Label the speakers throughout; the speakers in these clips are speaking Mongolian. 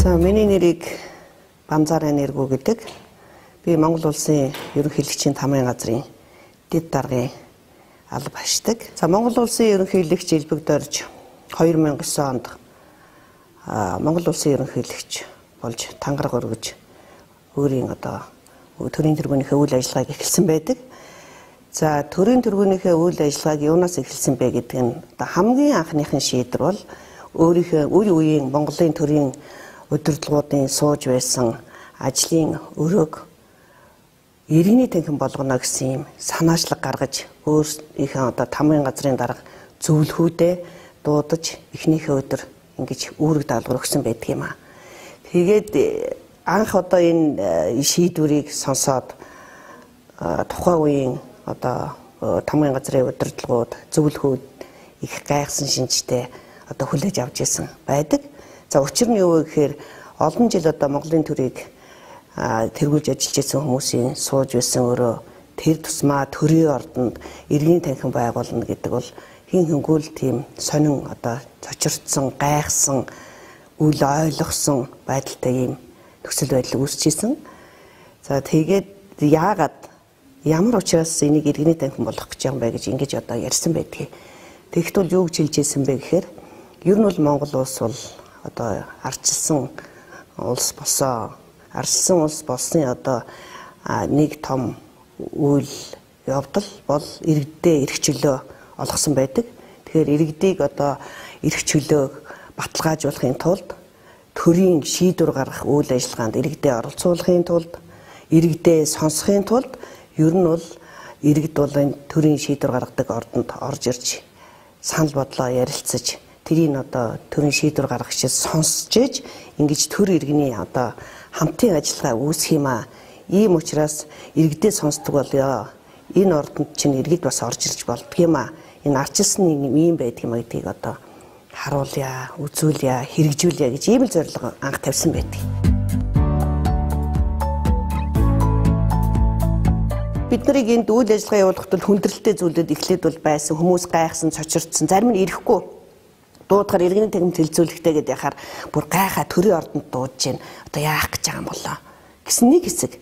Speaker 1: За миний нэрийг Банзарын нэргүү гэдэг. Би Монгол улсын ерөнхийлөгчийн тамгын газрын дэд даргын алба хашдаг. За Монгол улсын ерөнхийлөгч элбэгдөрж 2009 онд Монгол улсын ерөнхийлөгч болж тангараг өргөж өөрийн одоо төрийн тэргүүнийхээ үйл ажиллагааг эхэлсэн байдаг. За төрийн тэргүүнийхээ үйл ажиллагааг юунаас эхэлсэн бэ гэдэг нь одоо хамгийн анхныхын шийдвэр бол өөрийнхөө үе үеийн Монголын төрийн удирдлагуудын сууж байсан ажлын өрөөг иргэний танхим болгоно гэсэн юм санаачлаг гаргаж өөрийнхөө одоо тамгын газрын дарга зөвлөхүүдээ дуудаж эхнийхээ өдөр ингэж үүрэг даалгавар өгсөн байдаг юм аа. Тэгээд э, анх одоо энэ э, шийдвэрийг сонсоод э, тухайн үеийн одоо тамгын газрын удирдлагууд зөвлөхүүд их гайхсан шинжтэй одоо хүлээж авч ирсэн байдаг. За учир нь юу вэ гэхээр олон жил одоо Монголын төрийг тэргүүлж ажиллаж байсан хүмүүсийн сууж байсан өөрөө тэр тусмаа төрийн ордонд иргэний танхим байгуулна гэдэг бол хин хингүүл тийм сонин одоо цочирдсан гайхсан үл ойлгосон байдалтай ийм нөхцөл байдал үүсчихсэн. За тэгээд яагаад ямар учраас энийг иргэний танхим болгох гэж юм бэ гэж ингэж одоо ярьсан байдгийг. Тэгэхдээ юу гэж хэлж ирсэн бэ гэхээр ер нь бол Монгол улс бол одоо арчилсан улс босоо арчилсан улс болсны одоо нэг том үйл явдал бол иргэдээ эрх чөлөө олгосон байдаг. Тэгэхээр иргэдийг одоо эрх чөлөөг баталгаажуулахын тулд төрийн шийдвэр гаргах үйл ажиллагаанд иргэдээ оролцуулахын тулд иргэдээ сонсохын тулд ер нь бол иргэд бол энэ төрийн шийдвэр гаргадаг ордонд орж ирж санал бодлоо ярилцаж тэрийг одоо төрийн шийдвэр гаргагч сонсч ээж ингэж төр иргэний одоо хамтын ажиллагаа үүсэх юм аа. Ийм учраас иргэдээ сонсдог болёо. Энэ ордонд чинь иргэд бас орж ирж болдго юм аа. Энэ арчилсан юм байдаг юм гэдгийг одоо харуулъя, үзүүлъя, хэрэгжүүлъя гэж ийм л зорилго анх тавьсан байдаг. бид нарыг энд үйл ажиллагаа явуулахад хүндрэлтэй зүйлүүд эхлээд бол байсан хүмүүс гайхсан цочирдсан зарим нь ирэхгүй дуудахаар иргэний тагмд хилцүүлэхтэй гэдээ яхаар бүр гайхаа төрийн ордонд дуудаж байна. Одоо яах гэж байгаа юм болоо гэсэн нэг хэсэг.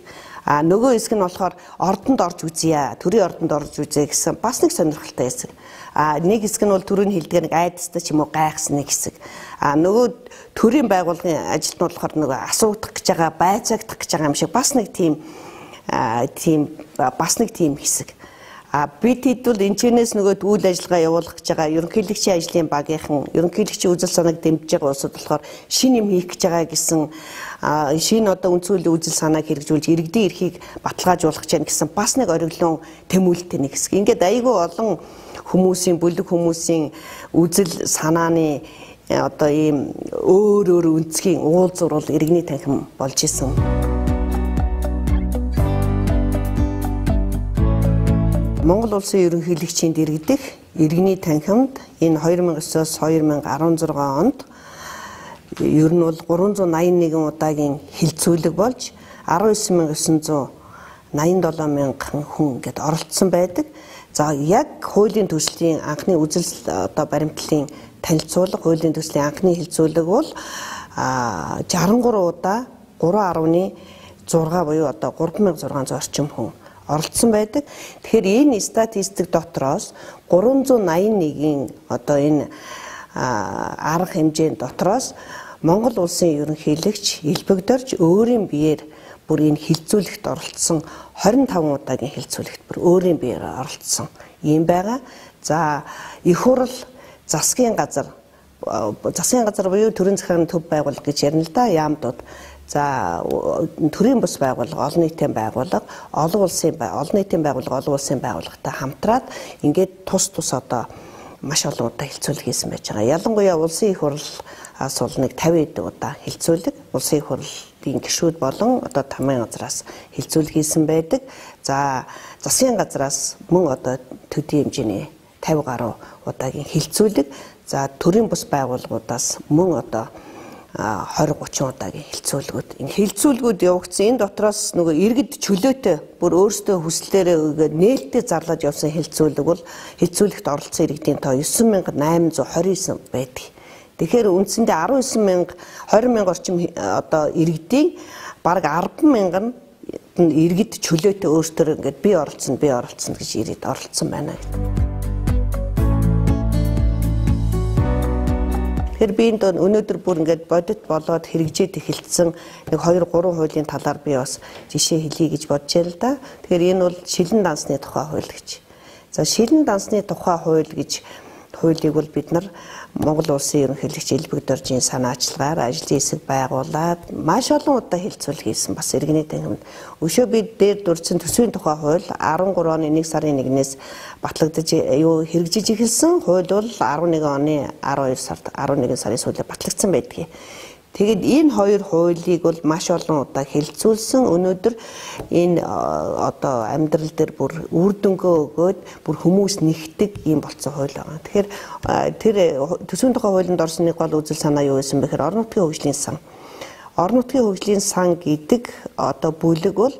Speaker 1: А нөгөө хэсэг нь болохоор ордонд орж үзье. Төрийн ордонд орж үзье гэсэн бас нэг сонирхолтой хэсэг. А нэг хэсэг нь бол төрийн хилдэг нэг айдастай ч юм уу гайхсан нэг хэсэг. А нөгөө төрийн байгууллагын ажилт нь болохоор нөгөө асуугдах гэж байгаа, байцаагдах гэж байгаа юм шиг бас нэг тийм тийм бас нэг тийм хэсэг. А бид хэд бол энэчнээс нөгөө үйл ажиллагаа явуулах гэж байгаа ерөнхийлөгчийн ажлын багийнхан ерөнхийлөгчийн үзэл санааг дэмжиж байгаа улсууд болохоор шин юм хийх гэж байгаа гэсэн шин одоо үнцүүлийн үзэл санааг хэрэгжүүлж иргэдийн эрхийг баталгаажуулах гэж гэсэн бас нэг ориглон тэмүүлэлттэй нэг хэсэг. Ингээд айгүй олон хүмүүсийн бүлэг хүмүүсийн үзэл санааны одоо ийм өөр өөр үнцгийн уулзуурал иргэний танхим болж исэн. Монгол улсын ерөнхийлөгчийн дэргэдэх иргэний танхимд энэ 2009-оос 2016 онд ер нь бол 381 удаагийн хилцүүлэг болж 19987 мянган хүн ингээд оролцсон байдаг. За яг хуулийн төслийн анхны үзэл одоо баримтлалын танилцуулга хуулийн төслийн анхны хилцүүлэг бол 63 удаа 3.6 буюу одоо 3600 орчим хүн оролцсон байдаг. Тэгэхээр энэ статистик дотроос 381-ийн одоо энэ арга хэмжээнд дотроос Монгол улсын ерөнхийлөгч элбэгдэрч өөрийн биеэр бүр энэ хилцүүлэгт оролцсон 25 удаагийн хилцүүлэгт бүр өөрийн биеэр оролцсон юм байгаа. За их хурл засгийн газар засгийн газар буюу төрийн захиргааны төв байгууллага гэж ярина л да яамдууд За төрийн бус байгууллага, олон нийтийн байгууллага, олон улсын олон нийтийн байгууллага, олон улсын байгууллагатай хамтраад ингээд тус тус одоо маш олон удаа хилцүүлэг хийсэн байж байгаа. Ялангуяа улсын их хурлаас бол нэг 50 эд удаа хилцүүлэг, улсын их хурлын гишүүд болон одоо тамгын газраас хилцүүлэг хийсэн байдаг. За засгийн газраас мөн одоо төдий хэмжээний 50 гаруй удаагийн хилцүүлэг, за төрийн бус байгууллагуудаас мөн одоо 20 30 удаагийн хилцүүлгүүд. Энэ хилцүүлгүүд явагдсан энэ дотроос нөгөө иргэд чөлөөтэй бүр өөрсдөө хүслээрээ нээлттэй зарлаж явсан хилцүүлэг бол хилцүүлэгт оролцсон иргэдийн тоо 9829 байдаг. Тэгэхээр үндсэндээ 19 мянга 20 мянга орчим одоо иргэдийн бараг 10 мянга нь иргэд чөлөөтэй өөртөө ингээд би оролцсон би оролцсон гэж ирээд оролцсон байна гэдэг. Тэгэхээр би энд өнөөдөр бүр ингээд бодит болоод хэрэгжээд эхэлсэн нэг 2 3 хуулийн талаар би бас жишээ хэлье гэж бодож байна л да. Тэгэхээр энэ бол шилэн дансны тухай хууль гэж. За шилэн дансны тухай хууль гэж хуулийг бол бид нар Монгол улсын ерөнхийлөгч Элбэг доржийн санаачлагаар ажлын хэсэг байгуулад маш олон удаа хилцүүл хийсэн бас иргэний танхимд. Өшөө би дээр дурдсан төсвийн тухай хууль 13 оны 1 сарын 1-ээс батлагдаж юу хэрэгжиж эхэлсэн. Хууль бол 11 оны 12 сард 11 сарын сүүлээр батлагдсан байдгийг. Тэгэд энэ хоёр хуулийг бол маш олон удаа хэлцүүлсэн. Өнөөдөр энэ одоо амьдрал дээр бүр үр дүнгөө өгөөд бүр хүмүүс нэгдэг юм болцсон хууль байгаа. Тэгэхээр тэр төсвийн тухай хуулинд орсон нэг гол үзэл санаа юу байсан бэхээр орон нутгийн хөгжлийн сан. Орон нутгийн хөгжлийн сан гэдэг одоо бүлэг бол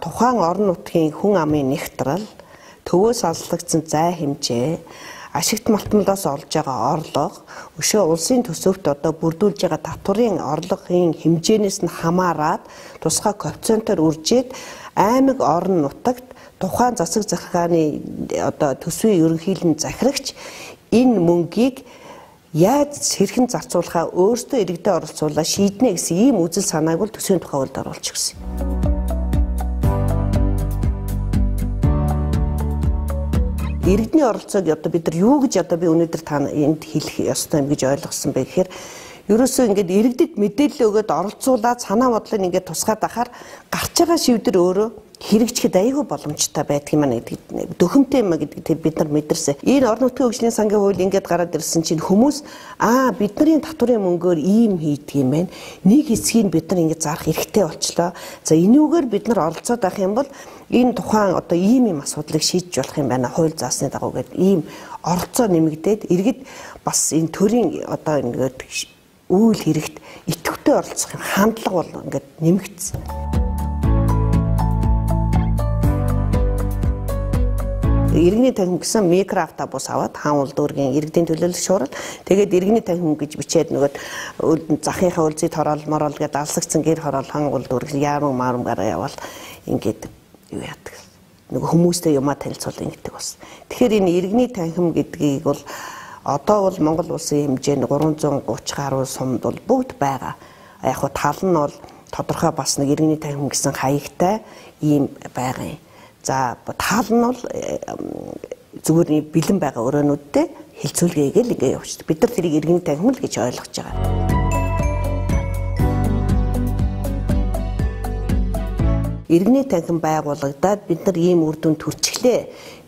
Speaker 1: тухайн орон нутгийн хүн амын нэгтрал төвөөс алслагдсан зай хэмжээ ашигт малтмалаас олж байгаа орлого өшөө улсын төсөвт одоо бүрдүүлж байгаа татварын орлогын хэмжээнээс нь хамаарат тусгай коэффициентээр үржээд аймаг орон нутагт тухайн засаг захиргааны одоо төсвийн ерөнхийлөн захирагч энэ мөнгийг яаж хэрхэн зарцуулахаа өөртөө иргэдэд оролцуулаад шийднэ гэсэн ийм үзэл санааг бол төсвийн тухай хуулинд оруулж гисэн. Иргэдний оролцоог одоо бид нар юу гэж одоо би өнөөдөр та энд хэлэх ёстой юм гэж ойлгосон бэ гэхээр ерөөсөө ингээд иргэдэд мэдээлэл өгөөд оролцуулаад санаа бодлыг ингээд тусгаад ахаар гарч байгаа шивдэр өөрөө хэрэгжихэд аюулгүй боломжтой байдгийг маань гэдэг дөхөмтэй юм гэдэг бид нар мэдэрсэн. Энэ орон нутгийн хөгжлийн сангийн хууль ингээд гараад ирсэн чинь хүмүүс аа бидний татварын мөнгөөр ийм хийдэг юм байна. Нэг хэсгийг бид нар ингээд зарах эрхтэй болчлоо. За энүүгээр бид нар оролцоод авах юм бол энэ тухайн одоо ийм юм асуудлыг шийдэж болох юм байна. Хууль заасны дагуу гэдэг ийм оролцоо нэмэгдээд иргэд бас энэ төрийн одоо ингээд үйл хэрэгт идэвхтэй оролцох хандлага бол ингээд нэмэгдсэн. иргэний танхим гэсэн микроавтобус аваад хаан улдуургийн иргэдийн төлөөлөл шуурал. Тэгээд иргэний танхим гэж бичээд нөгөө захынхаа үлзий тороол морол гэдээ алсагцсан гэр хороол хаан улдуург яарам маарам гараа явал ингээд юу яадаг? Нөгөө хүмүүстэй юмаа танилцуул ингэдэг бас. Тэгэхээр энэ иргэний танхим гэдгийг бол одоо бол Монгол улсын хэмжээнд 330 гаруй сумд бол бүгд байгаа яг хуу тал нь бол тодорхой бас нэг иргэний танхим гэсэн хаягтай ийм байгаа юм За таал нь бол зүгээр бэлэн байгаа өрөөнүүдтэй хилцүүлгээгээл ингээ явуулдаг. Бид нар тэрийг иргэн танхимл гэж ойлгож байгаа. Иргэний танхим байгуулагдаад бид нар ийм үр дүнд хүрчихлээ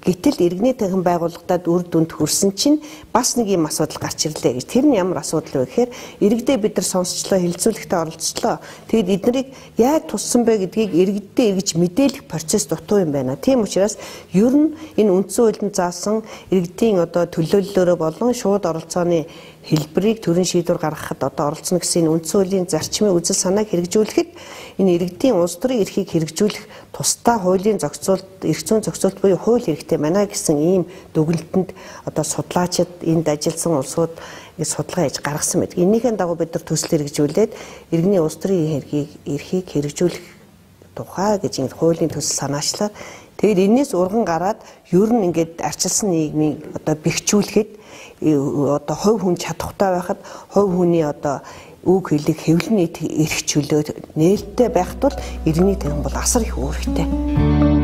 Speaker 1: Гэтэл иргэний танхим байгууллагатад үр дүнд хүрсэн чинь бас нэг юм асуудал гарч ирлээ гэж. Тэр нь ямар асуудал вэ гэхээр иргэдээ бид нар сонсчлоо, хилцүүлэгтээ оролцлоо. Тэгэд эднийг яаж туссан бэ гэдгийг иргэддээ эргэж мэдээлэх процесс дутуу юм байна. Тийм учраас ер нь энэ үндсэн хуулинд заасан иргэдийн одоо төлөөллөөрөө болон шууд оролцооны хэлбэрийг төрийн шийдвэр гаргахад одоо оролцоно гэсэн үндсэн хуулийн зарчмын үзэл санааг хэрэгжүүлэхэд энэ иргэдийн улс төрийн эрхийг хэрэгжүүлэх тусдаа хуулийн зохицуулт, эрх зүйн зохицуулт буюу хууль хэрэгтэй байна гэсэн ийм дүгнэлтэнд одоо судлаачид энд ажилласан улсууд ингэ судалгаа хийж гаргасан байдаг. Энийхэн дагуу бид нар төсөл хэрэгжүүлээд иргэний улс төрийн эрхийг эрхийг хэрэгжүүлэх тухай гэж ингэ хуулийн төсөл санаачлаа. Тэгээд энэс урган гараад ер нь ингээд арчилсан нийгмийг одоо бэхжүүлэхэд одоо хувь хүн чадахтай байхад хувь хүний одоо үг хэлэх хэвлэн нийт эрх чөлөө нээлттэй байх тул иргэний танхим бол асар их үүрэгтэй.